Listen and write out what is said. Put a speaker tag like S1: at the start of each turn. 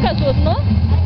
S1: Lucas Luz, não?